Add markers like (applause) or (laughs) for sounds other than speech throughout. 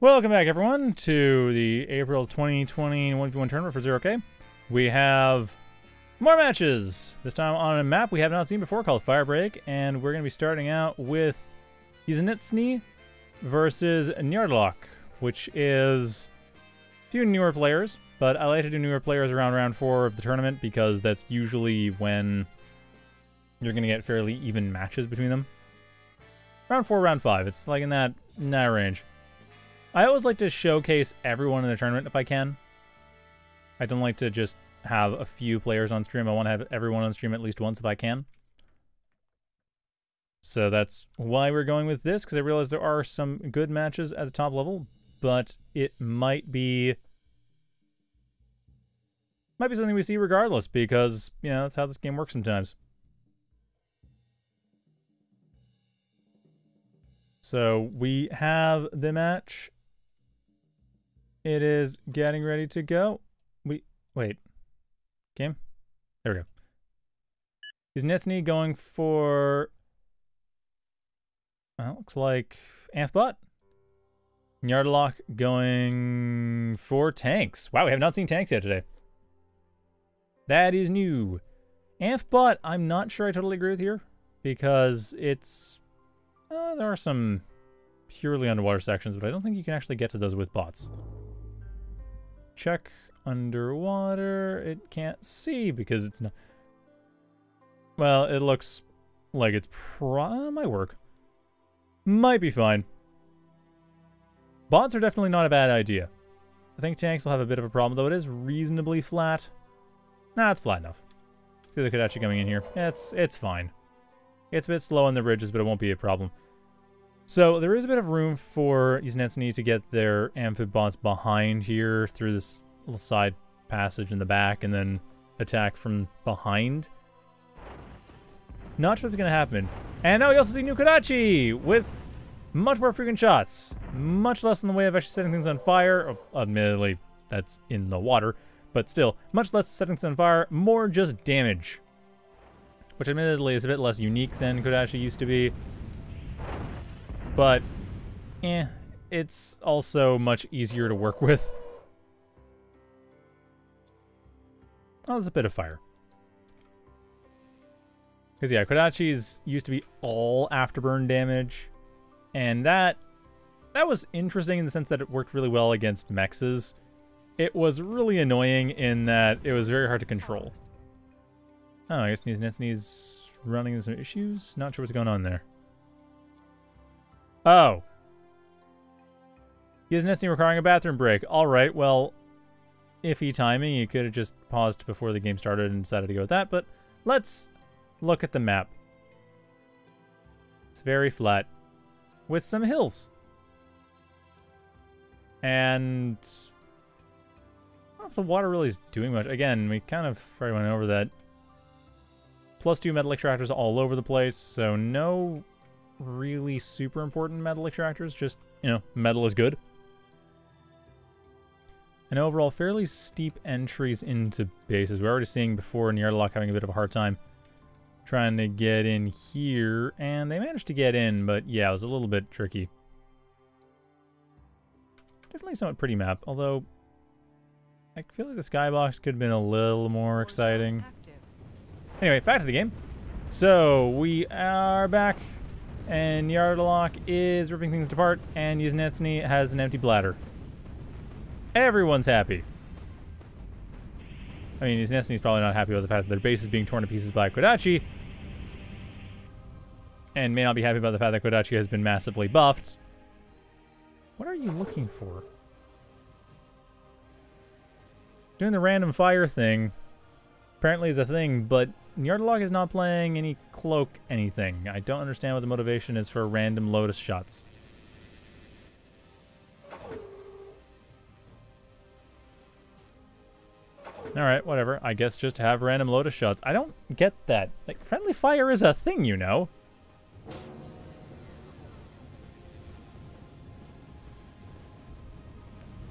Welcome back, everyone, to the April 2020 1v1 tournament for Zero-K. We have more matches. This time on a map we have not seen before called Firebreak, and we're going to be starting out with Yznetzni versus Niarteloc, which is a few newer players, but I like to do newer players around round four of the tournament because that's usually when you're going to get fairly even matches between them. Round four, round five. It's like in that, in that range. I always like to showcase everyone in the tournament if I can. I don't like to just have a few players on stream. I want to have everyone on stream at least once if I can. So that's why we're going with this, because I realize there are some good matches at the top level, but it might be might be something we see regardless, because, you know, that's how this game works sometimes. So we have the match it is getting ready to go. We wait. Game? There we go. Yznetzni going for well, looks like Amphbot. Niarteloc going for tanks. Wow, we have not seen tanks yet today. That is new. Amphbot, I'm not sure I totally agree with here because it's uh, there are some purely underwater sections, but I don't think you can actually get to those with bots. Check underwater. It can't see because it's not... Well, it looks like it's pro... Uh, might work. Might be fine. Bots are definitely not a bad idea. I think tanks will have a bit of a problem, though it is reasonably flat. Nah, it's flat enough. See the Kodachi coming in here. It's, it's fine. It's a bit slow on the ridges, but it won't be a problem. So there is a bit of room for Yznetzni to get their amphibots behind here through this little side passage in the back and then attack from behind. Not sure what's going to happen. And now we also see New Kodachi with much more frequent shots. Much less in the way of actually setting things on fire. Oh, admittedly, that's in the water. But still, much less setting things on fire, more just damage. Which admittedly is a bit less unique than Kodachi used to be. But, eh, it's also much easier to work with. Oh, there's a bit of fire. Because, yeah, Kodachi's used to be all afterburn damage. And that that was interesting in the sense that it worked really well against mexes. It was really annoying in that it was very hard to control. Oh, I guess Nitsny's running into some issues? Not sure what's going on there. Oh. He has Netsy requiring a bathroom break. Alright, well, iffy timing. You could have just paused before the game started and decided to go with that, but let's look at the map. It's very flat with some hills. And I don't know if the water really is doing much. Again, we kind of already went over that. Plus two metal extractors all over the place, so no really super important metal extractors, just, you know, metal is good. And overall, fairly steep entries into bases. We're already seeing before Niarteloc having a bit of a hard time trying to get in here. And they managed to get in, but yeah, it was a little bit tricky. Definitely somewhat pretty map, although I feel like the skybox could have been a little more exciting. Anyway, back to the game. So, we are back and Niarteloc is ripping things apart, and Yznetzni has an empty bladder. Everyone's happy. I mean, Yznetzni's probably not happy with the fact that their base is being torn to pieces by Kodachi, and may not be happy about the fact that Kodachi has been massively buffed. What are you looking for? Doing the random fire thing apparently is a thing, but Niarteloc is not playing any cloak anything. I don't understand what the motivation is for random Lotus shots. Alright, whatever. I guess just have random Lotus shots. I don't get that. Like, friendly fire is a thing, you know.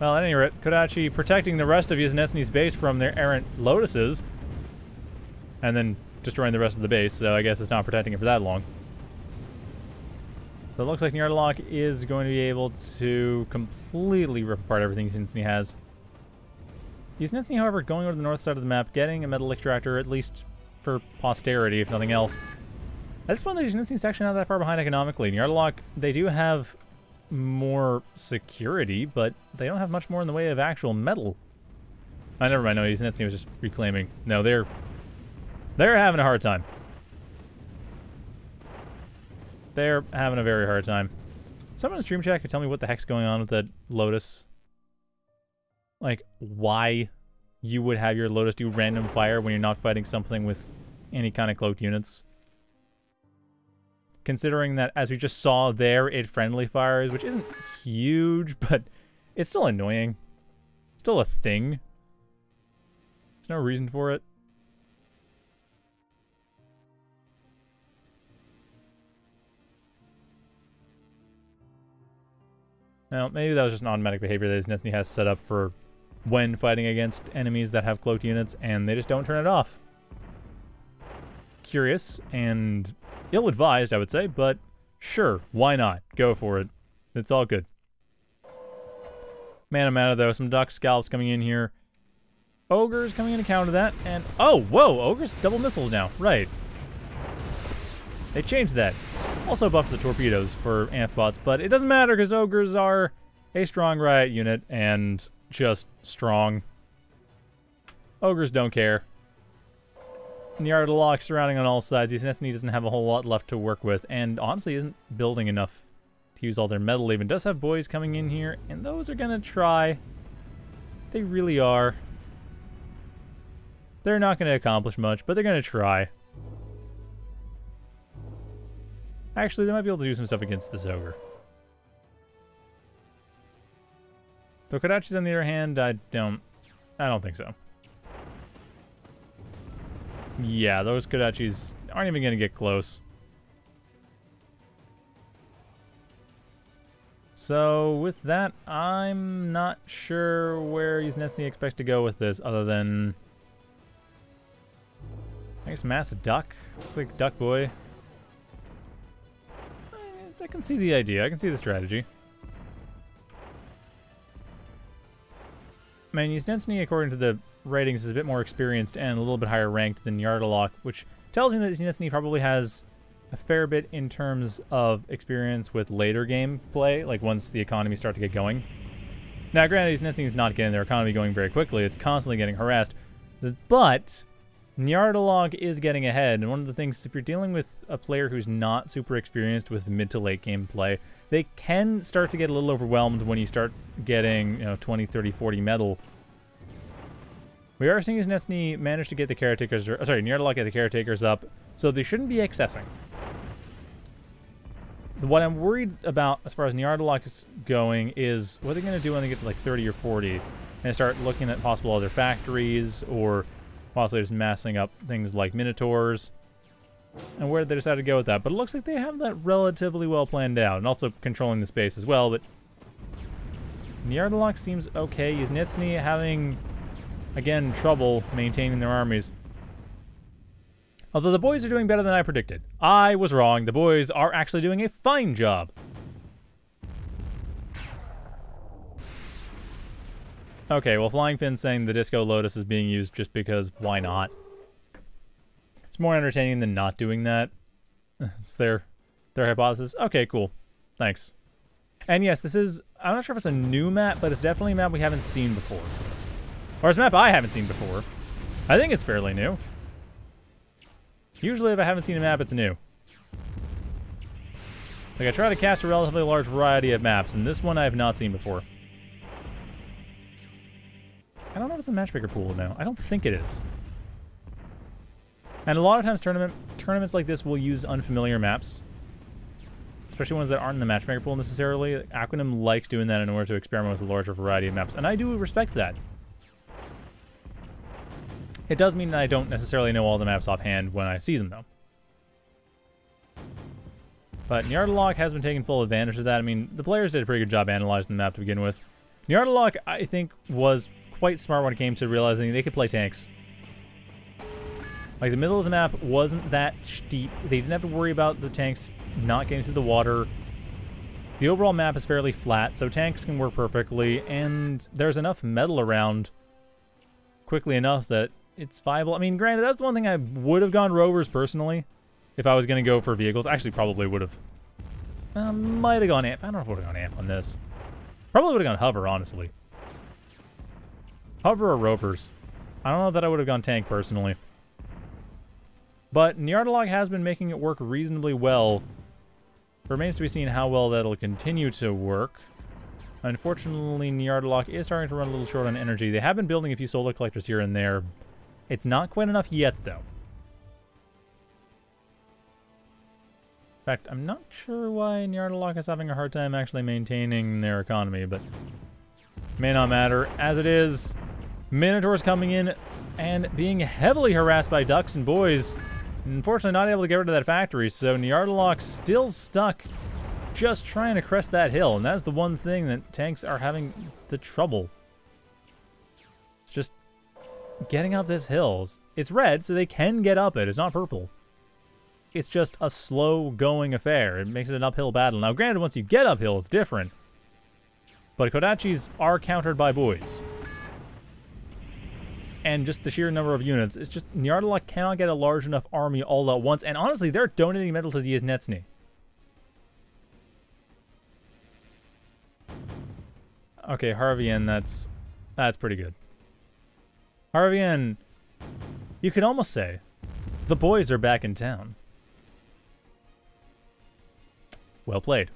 Well, at any rate, Kodachi protecting the rest of Yznetzni's base from their errant Lotuses and then destroying the rest of the base, so I guess it's not protecting it for that long. So it looks like Nyarlathotep is going to be able to completely rip apart everything Snitsny has. Snitsny, however, going over to the north side of the map, getting a metal extractor, at least for posterity, if nothing else. At this point, the Snitsny's actually not that far behind economically. Nyarlathotep, they do have more security, but they don't have much more in the way of actual metal. I never mind. No, Snitsny was just reclaiming. No, they're they're having a hard time. They're having a very hard time. Someone in Stream Chat could tell me what the heck's going on with the Lotus. Like, why you would have your Lotus do random fire when you're not fighting something with any kind of cloaked units. Considering that, as we just saw there, it friendly fires, which isn't huge, but it's still annoying. Still a thing. There's no reason for it. Now, maybe that was just an automatic behavior that Snetsny has set up for when fighting against enemies that have cloaked units, and they just don't turn it off. Curious and ill-advised, I would say, but sure, why not? Go for it. It's all good. Mana mana, though. Some Duck Scalps coming in here. Ogres coming in to counter that, and... Oh, whoa! Ogres double missiles now. Right. They changed that. Also buffed the torpedoes for Amphbots, but it doesn't matter because Ogres are a strong riot unit and just strong. Ogres don't care. Nyarlathotep surrounding on all sides. Snetsny doesn't have a whole lot left to work with, and honestly isn't building enough to use all their metal even. Does have boys coming in here, and those are going to try. They really are. They're not going to accomplish much, but they're going to try. Actually, they might be able to do some stuff against this ogre. The Kodachis, on the other hand, I don't... I don't think so. Yeah, those Kodachis aren't even going to get close. So, with that, I'm not sure where Snetsny expects to go with this, other than... I guess Mass Duck? Looks like Duck Boy. I can see the idea. I can see the strategy. Snetsny, according to the ratings, is a bit more experienced and a little bit higher ranked than Nyarlathotep, which tells me that Snetsny probably has a fair bit in terms of experience with later game play, like once the economy start to get going. Now, granted, Snetsny is not getting their economy going very quickly. It's constantly getting harassed. But Nyarlathotep is getting ahead, and one of the things, if you're dealing with a player who's not super experienced with mid to late game play, they can start to get a little overwhelmed when you start getting, you know, 20, 30, 40 metal. We are seeing as Snetsny manage to get the caretakers, or, sorry, Nyarlathotep get the caretakers up, so they shouldn't be accessing. What I'm worried about as far as Nyarlathotep is going is what are they're going to do when they get to like 30 or 40 and start looking at possible other factories or possibly just massing up things like Minotaurs, and where they decided to go with that. But it looks like they have that relatively well planned out, and also controlling the space as well, but Nyarlathotep seems okay. Is Nitsny having, again, trouble maintaining their armies? Although the boys are doing better than I predicted. I was wrong. The boys are actually doing a fine job. Okay, well, Flying Finn saying the Disco Lotus is being used just because why not? It's more entertaining than not doing that. (laughs) It's their their hypothesis. Okay, cool. Thanks. And yes, this is I'm not sure if it's a new map, but it's definitely a map we haven't seen before. Or it's a map I haven't seen before. I think it's fairly new. Usually if I haven't seen a map, it's new. Like I try to cast a relatively large variety of maps, and this one I have not seen before. I don't know if it's a matchmaker pool now. I don't think it is. And a lot of times tournament tournaments like this will use unfamiliar maps. Especially ones that aren't in the matchmaker pool necessarily. Aquanim likes doing that in order to experiment with a larger variety of maps. And I do respect that. It does mean that I don't necessarily know all the maps offhand when I see them, though. But Nyarlathotep has been taking full advantage of that. I mean, the players did a pretty good job analyzing the map to begin with. Nyarlathotep, I think, was quite smart when it came to realizing they could play tanks. Like, the middle of the map wasn't that steep. They didn't have to worry about the tanks not getting through the water. The overall map is fairly flat, so tanks can work perfectly, and there's enough metal around quickly enough that it's viable. I mean, granted, that's the one thing I would have gone rovers personally if I was going to go for vehicles. Actually, probably would have. Uh, might have gone amp. I don't know if I would have gone amp on this. Probably would have gone hover, honestly. Hover or rovers. I don't know that I would have gone tank personally. But Nyarlathotep has been making it work reasonably well Remains to be seen how well that'll continue to work. Unfortunately, Nyarlathotep is starting to run a little short on energy. They have been building a few solar collectors here and there. It's not quite enough yet, though. In fact, I'm not sure why Nyarlathotep is having a hard time actually maintaining their economy, but may not matter. As it is, Minotaur's coming in and being heavily harassed by ducks and boys. Unfortunately, not able to get rid of that factory, so Nyarlathotep still stuck just trying to crest that hill, and that's the one thing that tanks are having the trouble. It's just getting up this hill. It's red, so they can get up it. It's not purple. It's just a slow-going affair. It makes it an uphill battle. Now, granted, once you get uphill, it's different. But Kodachis are countered by boys and just the sheer number of units. It's just Nyarlathotep cannot get a large enough army all at once. And honestly, they're donating metal to Yznetzni. Okay, Harvian, that's that's pretty good. Harvian, you could almost say the boys are back in town. Well played.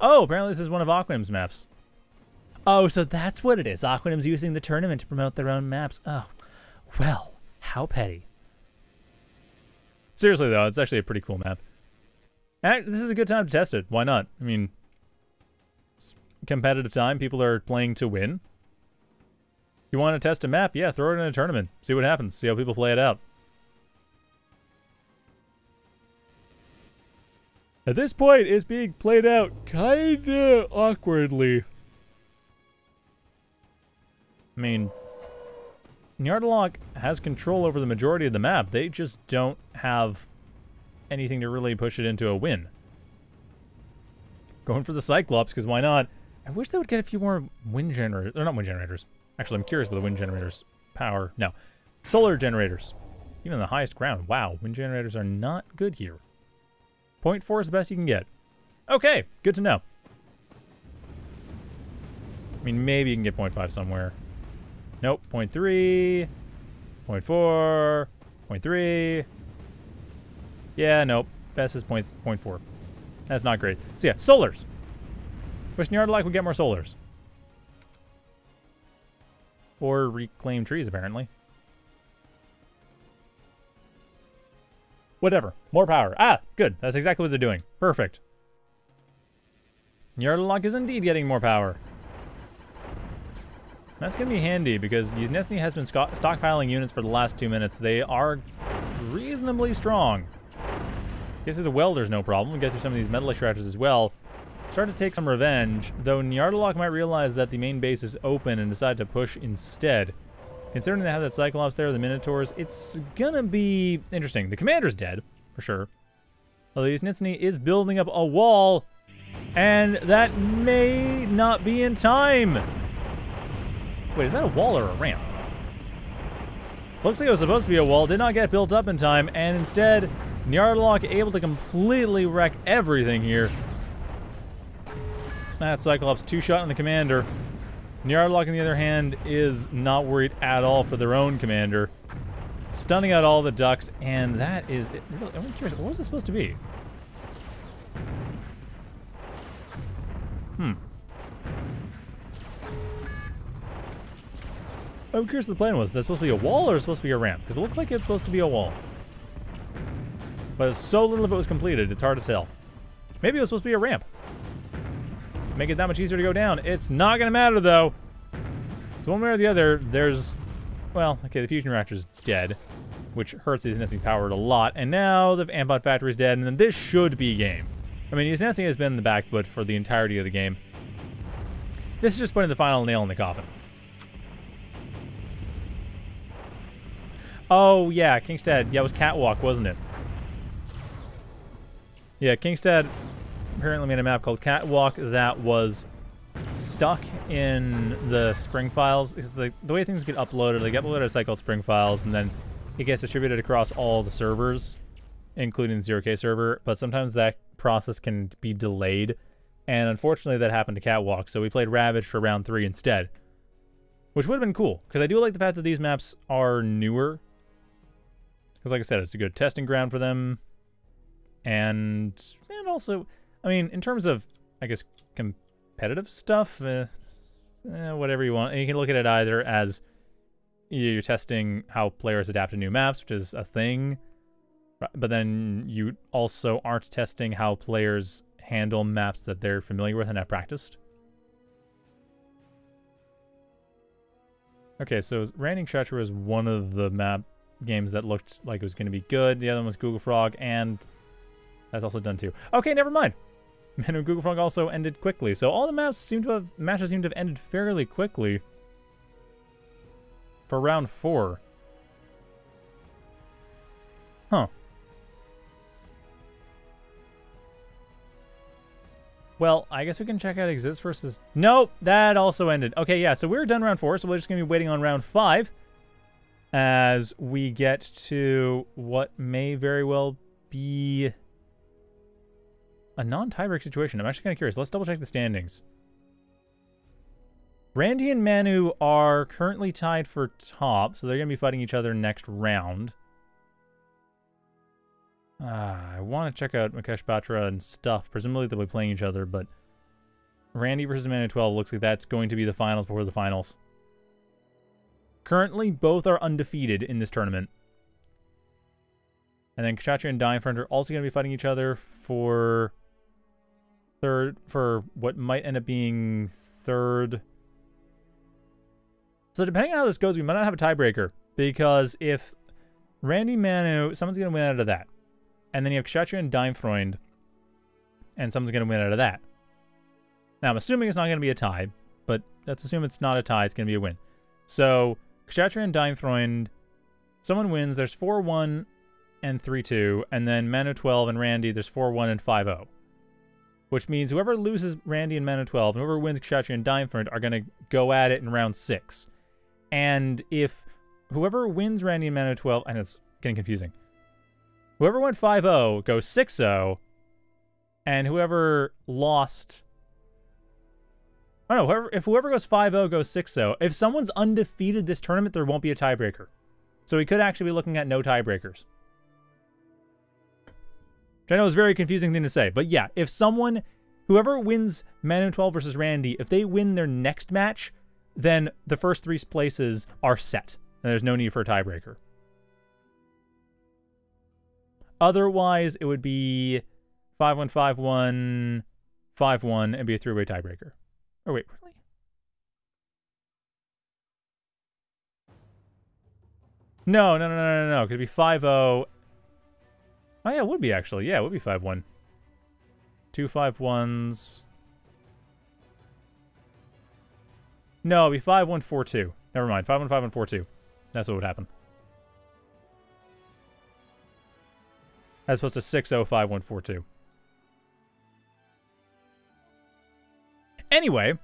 Oh, apparently this is one of Aquanim's maps. Oh, so that's what it is. Aquanim's using the tournament to promote their own maps. Oh, well, how petty. Seriously, though, it's actually a pretty cool map. And this is a good time to test it. Why not? I mean, competitive time. People are playing to win. You want to test a map? Yeah, throw it in a tournament. See what happens. See how people play it out. At this point, it's being played out kinda awkwardly. I mean, Nyarlathotep has control over the majority of the map. They just don't have anything to really push it into a win. Going for the Cyclops, because why not? I wish they would get a few more wind generators. They're not wind generators. Actually, I'm curious about the wind generators' power. No. Solar generators. Even the highest ground. Wow, wind generators are not good here. 0.4 is the best you can get. Okay, good to know. I mean, maybe you can get 0.5 somewhere. Nope. 0 0.3. 0 0.4. 0.3. Yeah, nope. Best is 0 0.4. That's not great. So yeah, solars. Wish Nyarlathotep would get more solars. Or reclaim trees, apparently. Whatever. More power. Ah, good. That's exactly what they're doing. Perfect. Nyarlathotep is indeed getting more power. That's going to be handy because Yznetzni has been stockpiling units for the last two minutes. They are reasonably strong. Get through the welders, no problem. Get through some of these metal extractors as well. Start to take some revenge, though Nyarlathotep might realize that the main base is open and decide to push instead. Considering they have that Cyclops there, the Minotaurs, it's gonna be interesting. The commander's dead, for sure. Although Yznetzni is building up a wall, and that may not be in time. Wait, is that a wall or a ramp? Looks like it was supposed to be a wall, did not get built up in time, and instead, Nyarlathotep able to completely wreck everything here. That Cyclops two-shot on the commander. Nyarlathotep, on the other hand, is not worried at all for their own commander. Stunning out all the ducks, and that is... Really, I'm curious, what was this supposed to be? Hmm. I'm curious what the plan was. That's supposed to be a wall or supposed to be a ramp? Because it looked like it's supposed to be a wall. But so little of it was completed, it's hard to tell. Maybe it was supposed to be a ramp. Make it that much easier to go down. It's not going to matter, though. So one way or the other, there's... Well, okay, the fusion reactor's dead, which hurts his nesting power a lot. And now the Ampod factory's dead, and then this should be game. I mean, his nesting has been in the back foot for the entirety of the game. This is just putting the final nail in the coffin. Oh, yeah, Kingstead. Yeah, it was Catwalk, wasn't it? Yeah, Kingstead apparently made a map called Catwalk that was stuck in the Spring files. Is the the way things get uploaded, they get uploaded as cycled Spring files, and then it gets distributed across all the servers, including the Zero-K server. But sometimes that process can be delayed, and unfortunately, that happened to Catwalk. So we played Ravage for round three instead, which would have been cool because I do like the fact that these maps are newer. Because, like I said, it's a good testing ground for them, and and also, I mean, in terms of, I guess, competitive stuff, eh, eh, whatever you want. You can look at it either as you're testing how players adapt to new maps, which is a thing, but then you also aren't testing how players handle maps that they're familiar with and have practiced. Okay, so Randy Kshatriya was one of the map games that looked like it was going to be good. The other one was GoogleFrog, and that's also done too. Okay, never mind. (laughs) Manu GoogleFrog also ended quickly, so all the maps seem to have matches seem to have ended fairly quickly for round four. Huh. Well, I guess we can check out Exists versus... Nope, that also ended. Okay, yeah, so we're done round four, so we're just going to be waiting on round five as we get to what may very well be a non-tiebreak situation. I'm actually kind of curious. Let's double check the standings. Randy and Manu are currently tied for top, so they're going to be fighting each other next round. Uh, I want to check out Mukesh Batra and stuff. Presumably they'll be playing each other, but Randy versus Manu 12 looks like that's going to be the finals before the finals. Currently, both are undefeated in this tournament. And then Kshatriya and Dying are also going to be fighting each other for third for what might end up being third. So depending on how this goes, we might not have a tiebreaker because if Randy Manu, someone's going to win out of that. And then you have Kshatriya and Dimefreund, and someone's going to win out of that. Now, I'm assuming it's not going to be a tie, but let's assume it's not a tie, it's going to be a win. So, Kshatriya and Dimefreund, someone wins, there's 4-1 and 3-2, and then Manu 12 and Randy, there's 4-1 and 5-0 which means whoever loses Randy and Manu 12 and whoever wins Kshatriya and Dimefreund are going to go at it in round 6. And if whoever wins Randy and Manu 12, and it's getting confusing, whoever went 5-0 goes 6-0, and whoever lost... I don't know, whoever, if whoever goes 5-0 goes 6-0, if someone's undefeated this tournament, there won't be a tiebreaker. So we could actually be looking at no tiebreakers. Which I know is a very confusing thing to say. But yeah, if someone, whoever wins Manu 12 versus Randy, if they win their next match, then the first three places are set. And there's no need for a tiebreaker. Otherwise, it would be 5-1, 5-1, 5-1, and be a three-way tiebreaker. Oh, wait, really? No, no, no, no, no, no. It could be 5-0 Oh, yeah, it would be, actually. Yeah, it would be 5-1. Two 5-1s. No, it'd be 5-1-4-2. Never mind. 5-1-5-1-4-2. That's what would happen. As opposed to 6-0-5-1-4-2. Anyway,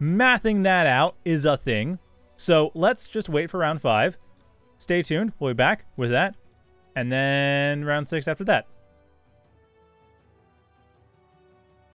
mathing that out is a thing. So let's just wait for round five. Stay tuned. We'll be back with that and then round six after that.